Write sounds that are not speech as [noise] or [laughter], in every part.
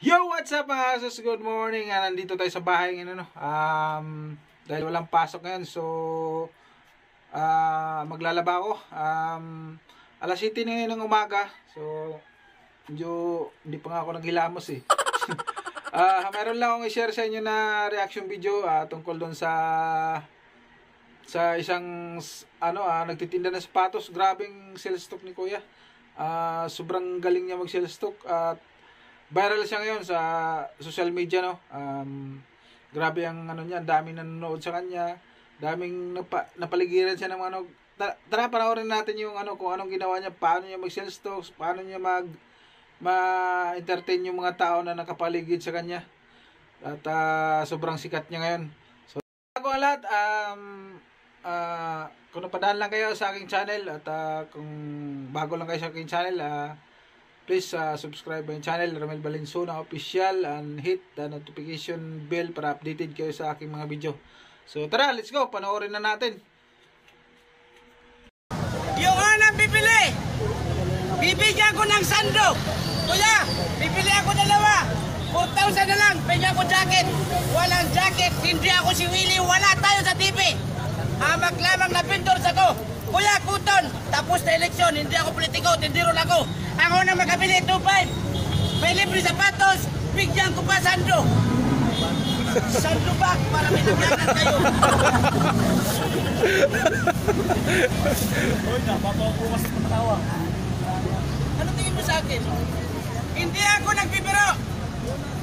Yo, what's up mga kasos? Good morning. Ah, nandito tayo sa bahay ngayon. Ano? Um, dahil walang pasok ngayon. So, ah maglalaba ako. Um, alas 7 na ngayon ng umaga. So, medyo hindi pa nga ako naghilamos eh. [laughs] Ah, meron lang akong i-share sa inyo na reaction video ah, tungkol doon sa sa isang ano ah, nagtitinda ng sapatos. Grabing sales stock ni Kuya. Ah, sobrang galing niya mag sales stock at viral siya ngayon sa social media no. Um, grabe ang ano niya, daming nanonood sa kanya. Daming napa, napaligiran siya ng ano. Tara, tara panoorin natin yung ano kung anong ginawa niya, paano niya mag sales stocks, paano niya mag ma-entertain yung mga tao na nakapaligid sa kanya. At ah, sobrang sikat niya ngayon. So, bago ang lahat, um, ah, kung napadaan lang kayo sa aking channel at ah, kung bago lang kayo sa aking channel, ah, please ah, subscribe my channel, Ramel Valenzuela Official and hit the notification bell para updated kayo sa aking mga video. So tara, let's go, panoorin na natin. Yung unang bibili, bibigyan ko ng sandok. Kuya, bibili ako dalawa. 4,000 na lang, pwede ako jacket. Walang jacket, hindi ako si Willie, wala tayo sa TV. Hamak lamang na ko. Kuya, kuton, tapos na eleksyon, hindi ako politiko, tindiro na ako. Ang unang makabili, 2,500. May libre sapatos, bigyan ko pa sandok. Sandok ba? Para may nagyanan kayo. [laughs] Ano tingin mo sa akin? Hindi ako nagbibiro.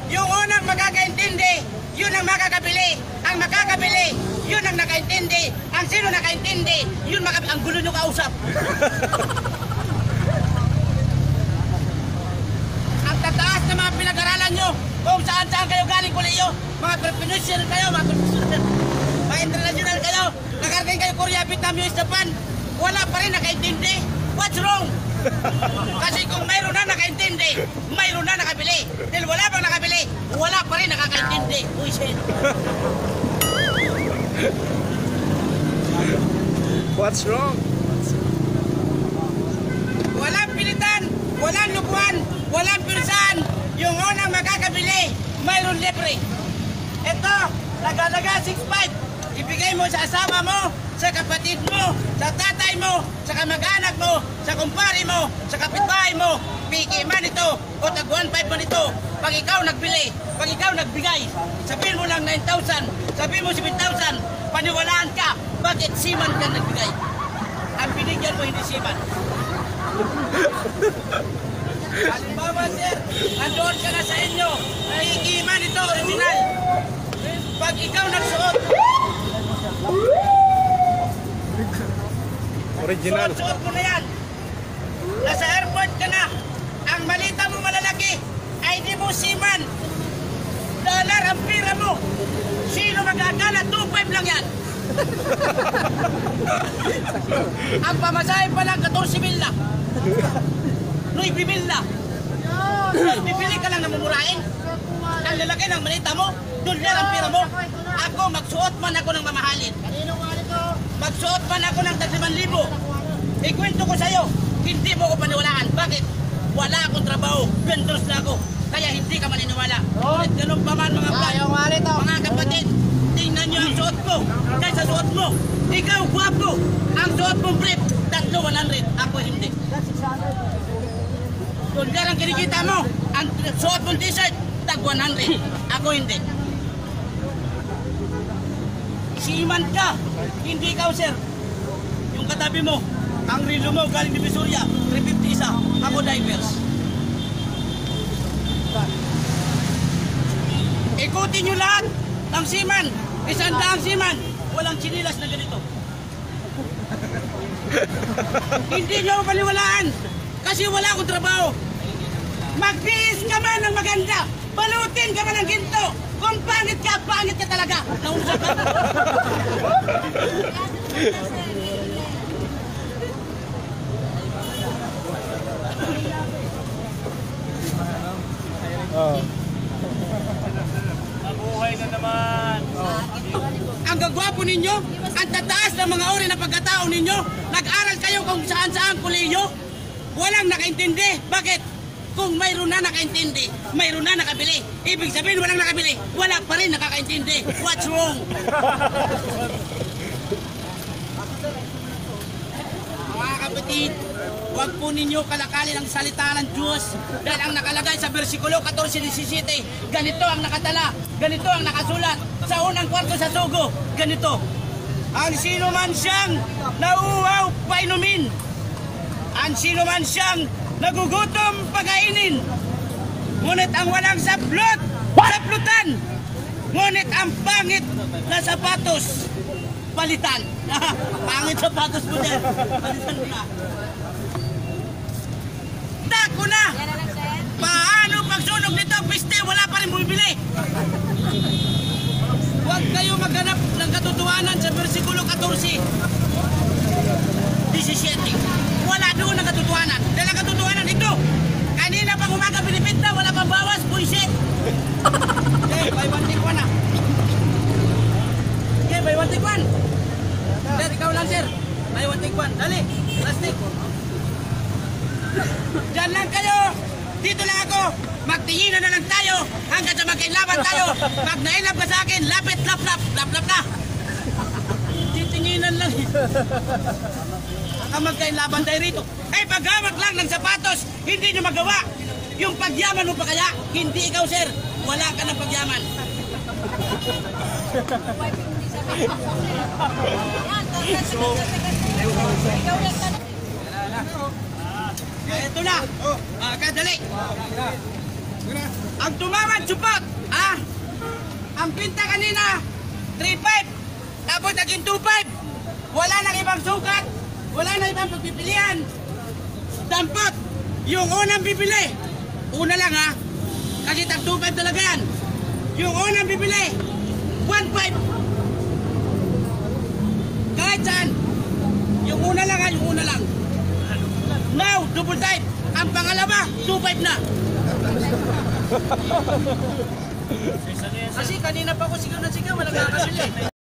Yung unang makakaintindi, yun ang makakabili. Ang makakabili, yun sino nakaintindi, yun makabili. Ang gulo nyo kausap. [laughs] ang tataas na mga pinag-aralan nyo, kung saan saan kayo galing kuliyo, mga professional kayo, mga professional, mga international kayo, nakargain kayo Korea, Vietnam, US, Japan, wala pa rin nakaintindi. What's wrong? [laughs] Kasi kung mayroon na nakaintindi, mayroon na nakabili. Dahil wala pang nakabili, wala pa rin nakakaintindi. Uy, shit. [laughs] What's wrong? Walang pilitan, walang lupuan, walang pirsan. Yung unang makakabili, mayroon libre. Ito, nagalaga 6.5. Ibigay mo sa asawa mo, sa kapatid mo, sa tatay mo, sa kamag-anak mo, sa kumpare mo, sa kapitbahay mo. Piki man ito, o tag 1.5 man ito. Pag ikaw nagbili, pag ikaw nagbigay, sabihin mo lang 9,000, sabihin mo 7,000, paniwalaan ka, bakit siman ka nagbigay? Ang binigyan mo hindi siman. [laughs] Halimbawa, sir, andun ka na sa inyo, nahikiman ito, original. Pag ikaw nagsuot, Original. suot mo na yan. Nasa airport ka na. Ang malita mo malalaki ay di mo siman. Ang pira mo. Sino magagana? 2.5 lang yan. [laughs] ang pamasahe pa lang 14 mil na. Luy, bibil na. Luy, bibili ka lang na mumurain. Ang lalaki ng malita mo, dollar ang pira mo. Ako, magsuot man ako ng mamahalin. Magsuot man ako ng 3,000. Ikwento ko sa'yo, hindi mo ko paniwalaan. Trabaho, vendors na ako. Kaya hindi ka maniniwala. At ganun pa man mga vlog. Mga kapatid, tingnan nyo ang suot ko. Kaya sa suot mo, ikaw gwapo. Ang suot mong brief, tatlo 100. Ako hindi. Kung yan ang kinikita mo, ang suot mong t-shirt, tag 100. Ako hindi. Siman ka, hindi ikaw sir. Yung katabi mo, ang relo mo galing ni Visoria, 350 isa. Ako divers. Ikutin nyo lahat ng siman. Isang daang siman. Walang chinilas na ganito. [laughs] Hindi nyo ako paniwalaan. Kasi wala akong trabaho. Magtiis ka man ng maganda. Balutin ka man ng ginto. Kung pangit ka, pangit ka talaga. Nausap ka. [laughs] Oh. Ang gagwapo ninyo, ang tataas ng mga uri ng pagkatao ninyo, nag-aral kayo kung saan-saan kuliyo, walang nakaintindi. Bakit? Kung mayroon na nakaintindi, mayroon na nakabili. Ibig sabihin walang nakabili, wala pa rin nakakaintindi. What's wrong? [laughs] Kapatid, huwag po ninyo kalakalin ang salita ng Diyos dahil ang nakalagay sa versikulo 14-17, ganito ang nakatala, ganito ang nakasulat sa unang kwarto sa sugo, ganito. Ang sino man siyang nauuhaw painumin, ang sino man siyang nagugutom pagainin, ngunit ang walang saplot, saplutan, ngunit ang pangit na sapatos, palitan. [laughs] pangit sapatos mo dyan, palitan mo na. Dako na! Paano pagsunog nito, piste, wala pa rin bumibili. Huwag kayo maghanap ng katotohanan sa versikulo 14. 17. Wala doon ang katotohanan. Dahil ang katotohanan ito. Kanina pang umaga binibinta, wala pang bawas, buisit. Okay, buy one take one ah. Okay, buy one take one. Sir, ikaw lang sir. Buy one take one. Dali, plastic. Diyan lang kayo. Dito lang ako. Magtinginan na lang tayo hanggang sa magkailaban tayo. Pag nailap ka sa akin, lapit, lap, lap, lap, lap na. Titinginan lang. Ang magkailaban tayo rito. Eh, paghawak lang ng sapatos, hindi nyo magawa. Yung pagyaman mo pa kaya, hindi ikaw, sir. Wala ka ng pagyaman. Ito na. Ah, kadali. Ang tumawad support, ah, ang pinta kanina, 3.5, tapos naging 2.5. Wala nang ibang sukat, wala nang ibang pagpipilian. Dampot, yung unang bibili, una lang ha, kasi tag 2.5 talaga yan. Yung unang bibili, 1.5. Kahit saan, yung una lang. Double type. Ang pangalawa, 2.5 na. [laughs] Kasi kanina pa ako sigaw na sigaw, wala nakakasili.